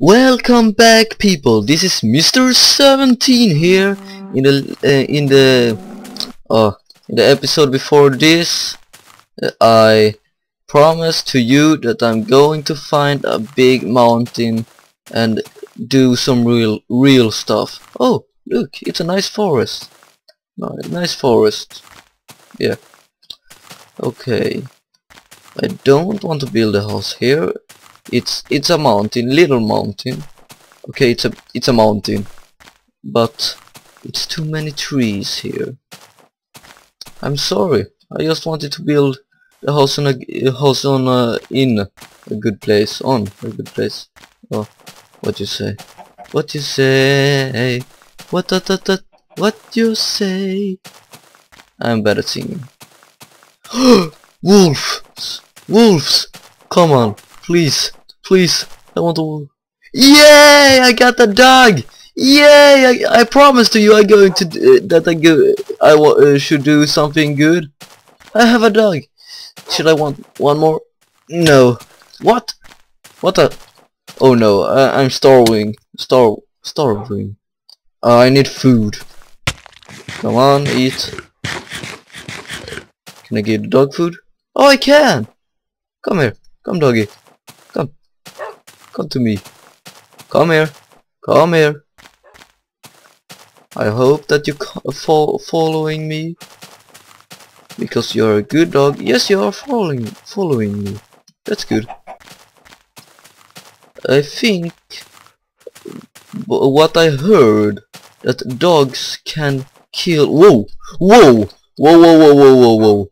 Welcome back people, this is Mr. 17 here in the uh, in the uh, in the episode before this uh, I promised to you that I'm going to find a big mountain and do some real real stuff. Oh look, it's a nice forest. Nice forest. Yeah. Okay. I don't want to build a house here it's it's a mountain, little mountain. Okay, it's a it's a mountain, but it's too many trees here. I'm sorry. I just wanted to build a house on a, a house on a in a good place on a good place. Oh, what you say? What you say? What that that that? What you say? I'm at singing. Wolves! Wolves! Come on, please. Please, I want to... Yay! I got the dog! Yay! I, I promised to you I'm going to uh, that I go I uh, should do something good. I have a dog. Should I want one more? No. What? What the? Oh no! I, I'm starving. Star starving. Uh, I need food. Come on, eat. Can I give the dog food? Oh, I can. Come here. Come, doggy. Come to me. Come here. Come here. I hope that you fo following me. Because you're a good dog. Yes, you are following following me. That's good. I think what I heard that dogs can kill. Whoa, whoa, whoa, whoa, whoa, whoa, whoa, whoa!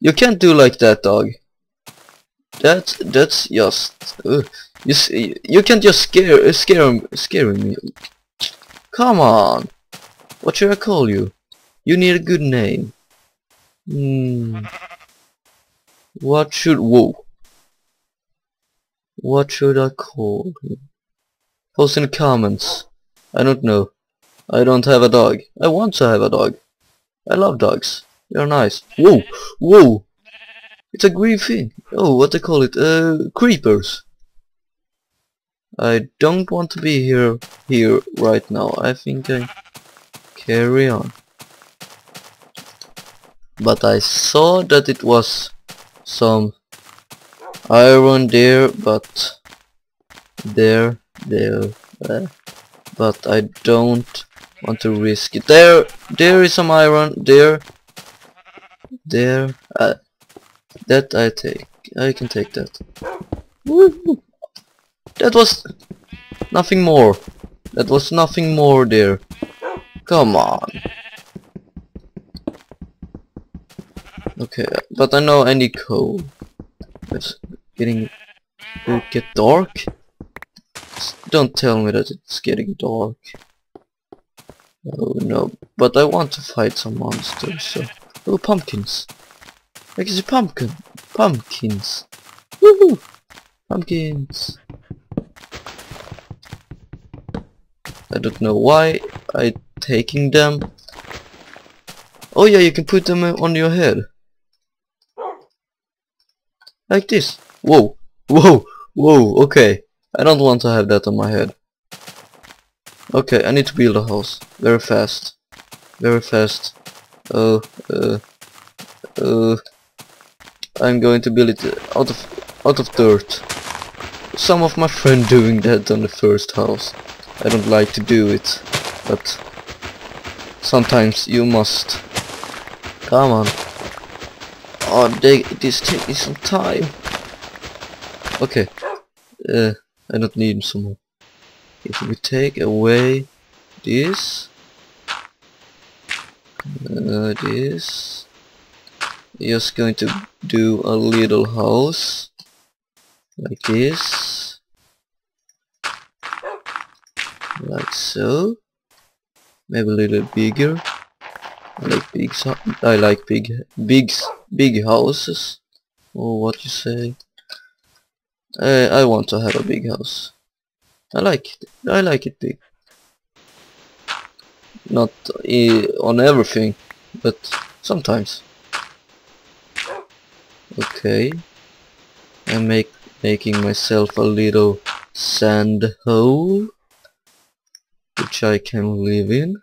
You can't do like that, dog. That's that's just. Uh, you you can't just scare scare scare me. Come on. What should I call you? You need a good name. Hmm. What should whoa? What should I call you? Post in the comments. I don't know. I don't have a dog. I want to have a dog. I love dogs. They're nice. Whoa! Whoa! It's a green thing. Oh, what they call it? Uh, creepers. I don't want to be here here right now. I think I carry on. But I saw that it was some iron there, but there, there, uh, but I don't want to risk it. There, there is some iron. There, there. Uh, that I take. I can take that. That was nothing more. That was nothing more there. Come on. Okay, but I know need coal. It's getting... Will it get dark? Don't tell me that it's getting dark. Oh no, but I want to fight some monsters, so... Oh, pumpkins. I can see pumpkin. Pumpkins. Woohoo! Pumpkins. I don't know why I taking them. Oh yeah, you can put them on your head. Like this. Whoa. Whoa. Whoa. Okay. I don't want to have that on my head. Okay, I need to build a house. Very fast. Very fast. Oh, uh, uh, I'm going to build it out of out of dirt. Some of my friend doing that on the first house. I don't like to do it, but sometimes you must. Come on. Oh, they, this me some time. Okay. Uh, I don't need some more. If we take away this, uh, this, just going to do a little house like this like so. Maybe a little bigger. I like big I like big big big houses. Or what you say? I, I want to have a big house. I like it. I like it big. Not uh, on everything but sometimes. Okay. I'm make making myself a little sand hole which I can live in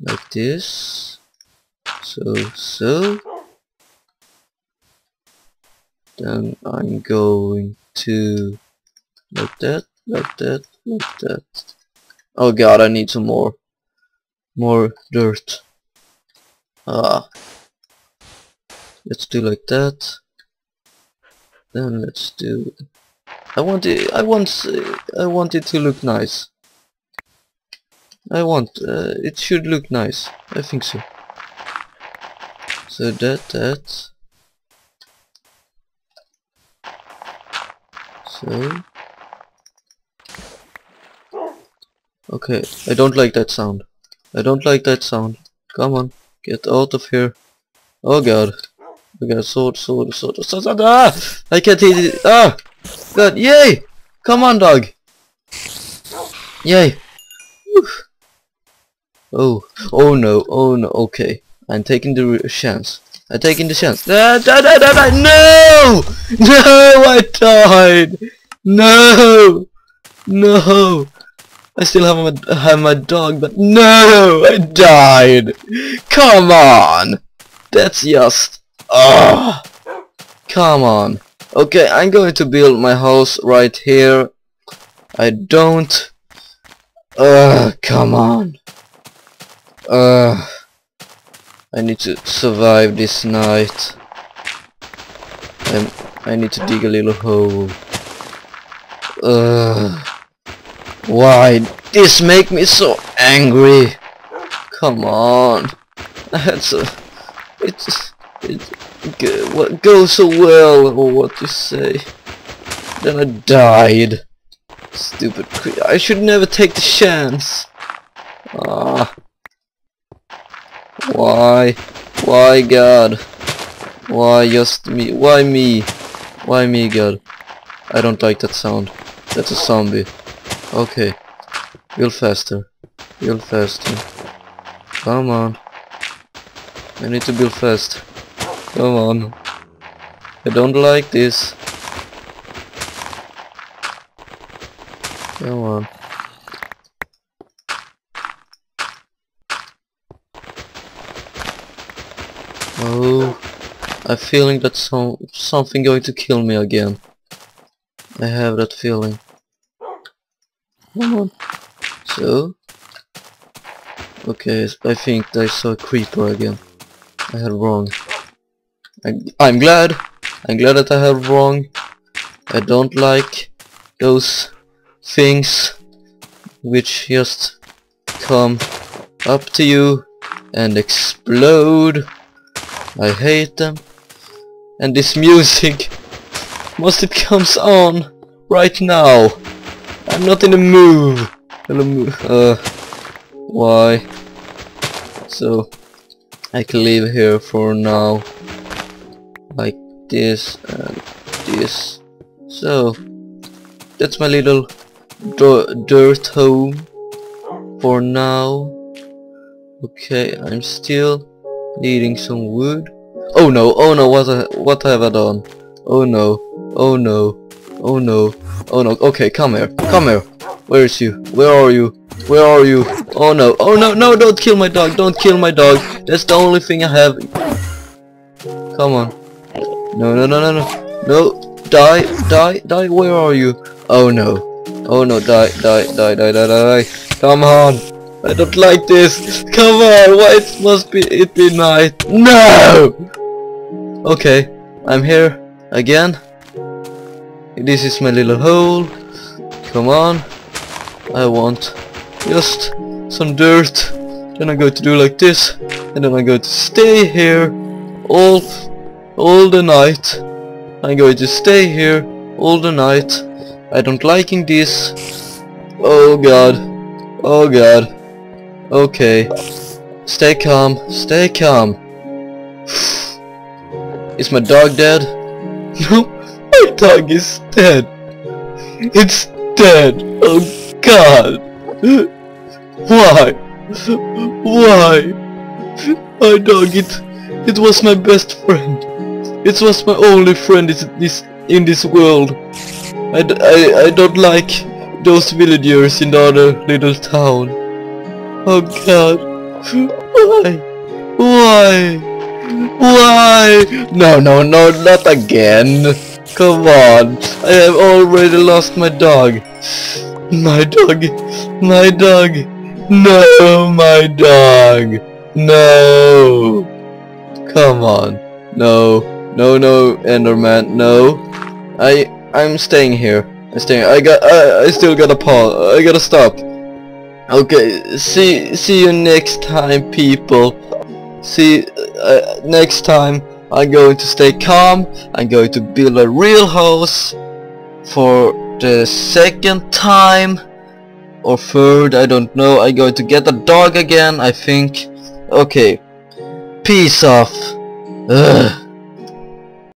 like this. So so. Then I'm going to like that like that like that. Oh god I need some more more dirt. Ah. Let's do like that. Then let's do I want it I want I want it to look nice I want uh, it should look nice I think so so that that so okay I don't like that sound I don't like that sound come on get out of here oh god we got sword, sword, sword, sword, sword, ah! I can't hit it, ah! God, yay! Come on, dog! Yay! Whew. Oh, oh no, oh no, okay. I'm taking the chance. I'm taking the chance. Ah, da, da, da, da, no! No, I died! No! No! I still have my, have my dog, but no! I died! Come on! That's just Oh, come on. Okay, I'm going to build my house right here. I don't... Ugh, come on. Ugh. I need to survive this night. And I need to dig a little hole. Ugh. Why? This make me so angry. Come on. That's a... It's it go, what goes so well, or what you say. Then I died. Stupid I should never take the chance. Ah. Why? Why God? Why just me? Why me? Why me God? I don't like that sound. That's a zombie. Okay. Build faster. Build faster. Come on. I need to build fast. Come on. I don't like this. Come on. Oh, I'm feeling that some something going to kill me again. I have that feeling. Come on. So. Okay, I think I saw a creeper again. I had wrong. I, I'm glad. I'm glad that I had wrong. I don't like those things which just come up to you and explode. I hate them. And this music must it comes on right now. I'm not in the mood. Uh, why? So I can leave here for now like this and this so that's my little dirt home for now okay I'm still needing some wood oh no oh no what I, what have I done oh no oh no oh no oh no okay come here come here where is you where are you where are you oh no oh no no don't kill my dog don't kill my dog that's the only thing I have come on no, no, no, no, no. No. Die, die, die. Where are you? Oh no. Oh no, die, die, die, die, die, die. Come on. I don't like this. Come on. Why it must be it be night? No! Okay. I'm here again. This is my little hole. Come on. I want just some dirt. Then I'm going to do like this. And then I'm going to stay here all all the night. I'm going to stay here all the night. I don't liking this. Oh god. Oh god. Okay. Stay calm. Stay calm. is my dog dead? No, my dog is dead. It's dead. Oh god. Why? Why? My dog, it, it was my best friend. It was my only friend in this in this world. I, I, I don't like those villagers in the other little town. Oh god. Why? Why? Why? No, no, no, not again. Come on. I have already lost my dog. My dog. My dog. No, my dog. No. Come on. No. No, no, Enderman. No. I I'm staying here. I'm staying. I got. I, I still got a paw. I gotta stop. Okay. See. See you next time, people. See. Uh, next time. I'm going to stay calm. I'm going to build a real house for the second time or third. I don't know. I'm going to get a dog again. I think. Okay. Peace off. Ugh.